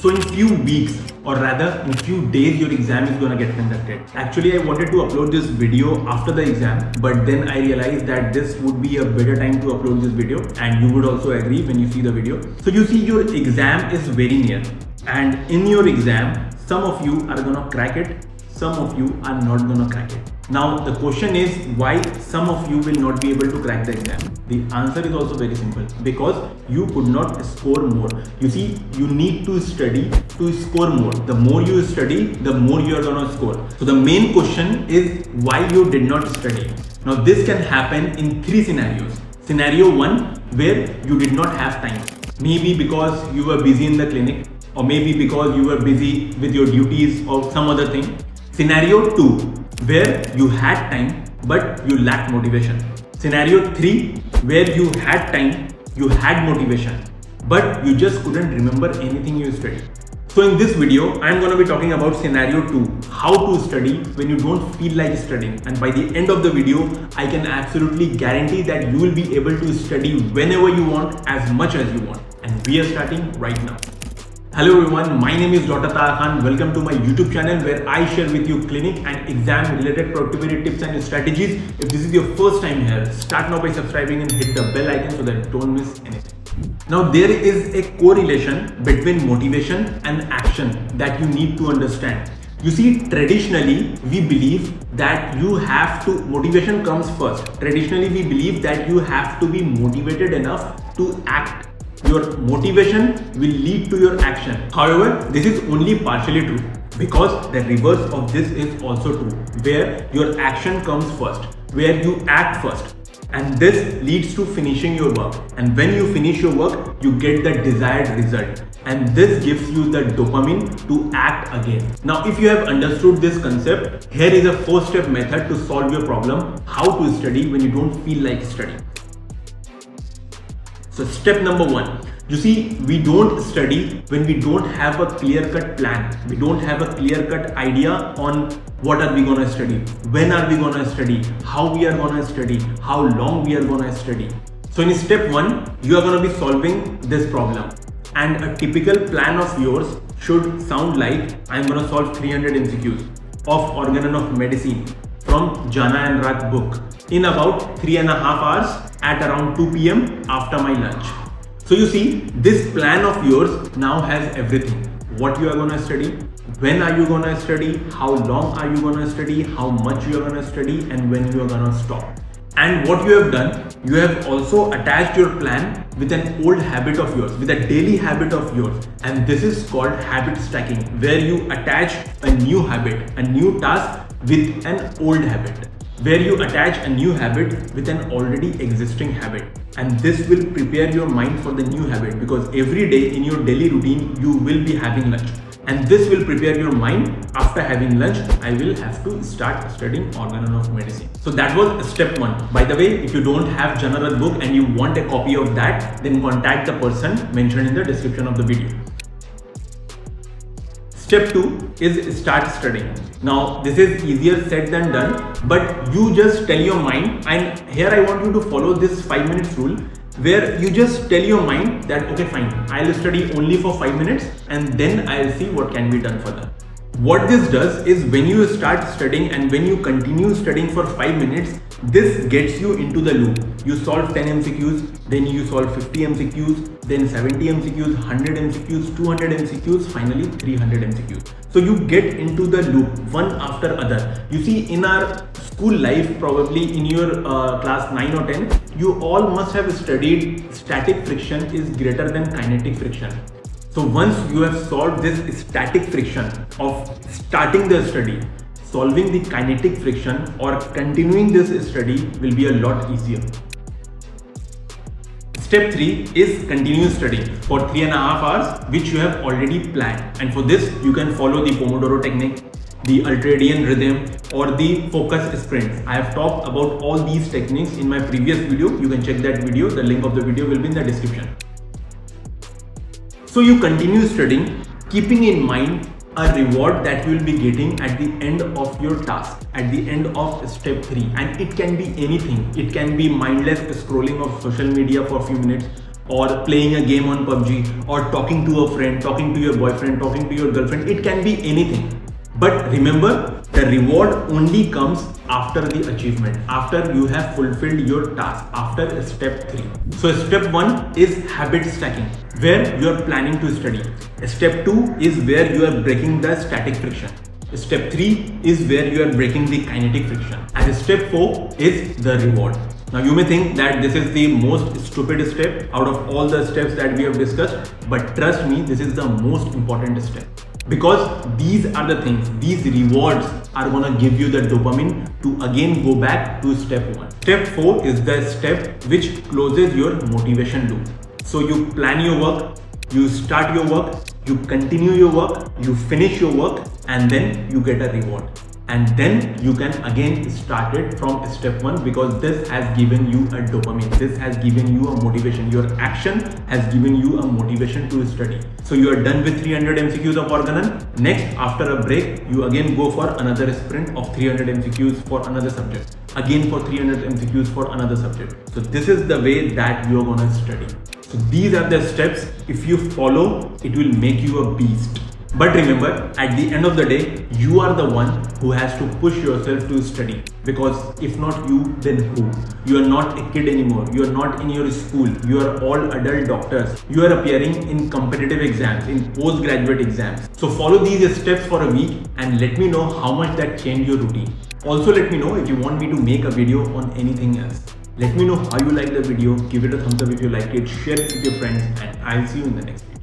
So in few weeks or rather in few days your exam is gonna get conducted. Actually I wanted to upload this video after the exam but then I realized that this would be a better time to upload this video and you would also agree when you see the video. So you see your exam is very near and in your exam some of you are gonna crack it some of you are not gonna crack it. Now the question is why some of you will not be able to crack the exam. The answer is also very simple because you could not score more. You see you need to study to score more. The more you study the more you are gonna score. So the main question is why you did not study. Now this can happen in three scenarios. Scenario 1 where you did not have time. Maybe because you were busy in the clinic or maybe because you were busy with your duties or some other thing Scenario 2 where you had time but you lacked motivation. Scenario 3 where you had time, you had motivation but you just couldn't remember anything you studied. So in this video, I'm going to be talking about scenario 2, how to study when you don't feel like studying. And by the end of the video, I can absolutely guarantee that you will be able to study whenever you want, as much as you want. And we are starting right now. Hello everyone, my name is Dr. Taha Khan. Welcome to my YouTube channel where I share with you clinic and exam related productivity tips and strategies. If this is your first time here, start now by subscribing and hit the bell icon so that you don't miss anything. Now there is a correlation between motivation and action that you need to understand. You see, traditionally, we believe that you have to, motivation comes first. Traditionally, we believe that you have to be motivated enough to act your motivation will lead to your action. However, this is only partially true because the reverse of this is also true where your action comes first, where you act first. And this leads to finishing your work. And when you finish your work you get the desired result. And this gives you the dopamine to act again. Now if you have understood this concept here is a four step method to solve your problem how to study when you don't feel like studying so step number one, you see, we don't study when we don't have a clear-cut plan. We don't have a clear-cut idea on what are we gonna study, when are we gonna study, how we are gonna study, how long we are gonna study. So in step one, you are gonna be solving this problem. And a typical plan of yours should sound like I'm gonna solve 300 MCQs of organon of medicine from Jana and Rath book in about three and a half hours at around 2 p.m. after my lunch. So you see, this plan of yours now has everything. What you are gonna study, when are you gonna study, how long are you gonna study, how much you are gonna study, and when you are gonna stop. And what you have done, you have also attached your plan with an old habit of yours, with a daily habit of yours. And this is called habit stacking, where you attach a new habit, a new task with an old habit where you attach a new habit with an already existing habit. And this will prepare your mind for the new habit because every day in your daily routine you will be having lunch. And this will prepare your mind. After having lunch i will have to start studying organon of medicine. So that was step one. By the way if you don't have Rath book and you want a copy of that then contact the person mentioned in the description of the video Step 2 is start studying. Now this is easier said than done but you just tell your mind and here I want you to follow this 5 minutes rule where you just tell your mind that okay fine I'll study only for 5 minutes and then I'll see what can be done further. What this does is when you start studying and when you continue studying for 5 minutes this gets you into the loop. You solve 10 MCQs, then you solve 50 MCQs, then 70 MCQs, 100 MCQs, 200 MCQs, finally 300 MCQs. So you get into the loop one after other. You see in our school life, probably in your uh, class 9 or 10, you all must have studied static friction is greater than kinetic friction. So once you have solved this static friction of starting the study, solving the kinetic friction or continuing this study will be a lot easier. Step 3 is continue studying for 3 and a half hours which you have already planned and for this you can follow the Pomodoro technique, the ultradian rhythm or the focus sprints. I have talked about all these techniques in my previous video. You can check that video. The link of the video will be in the description. So you continue studying keeping in mind a reward that you will be getting at the end of your task at the end of step 3 and it can be anything it can be mindless scrolling of social media for a few minutes or playing a game on PUBG or talking to a friend, talking to your boyfriend, talking to your girlfriend. It can be anything. But remember, the reward only comes after the achievement, after you have fulfilled your task, after step 3. So step 1 is habit stacking, where you are planning to study. Step 2 is where you are breaking the static friction. Step 3 is where you are breaking the kinetic friction. And step 4 is the reward. Now you may think that this is the most stupid step out of all the steps that we have discussed, but trust me, this is the most important step because these are the things these rewards are gonna give you the dopamine to again go back to step one. Step four is the step which closes your motivation loop. So you plan your work you start your work you continue your work you finish your work and then you get a reward and then you can again start it from step one because this has given you a dopamine. This has given you a motivation. Your action has given you a motivation to study. So you are done with 300 mcqs of organon next after a break you again go for another sprint of 300 mcqs for another subject. Again for 300 mcqs for another subject. So this is the way that you are to study. So these are the steps. If you follow it will make you a beast but remember, at the end of the day, you are the one who has to push yourself to study. Because if not you, then who? You are not a kid anymore. You are not in your school. You are all adult doctors. You are appearing in competitive exams, in postgraduate exams. So follow these steps for a week and let me know how much that changed your routine. Also let me know if you want me to make a video on anything else. Let me know how you like the video. Give it a thumbs up if you like it. Share it with your friends and I'll see you in the next video.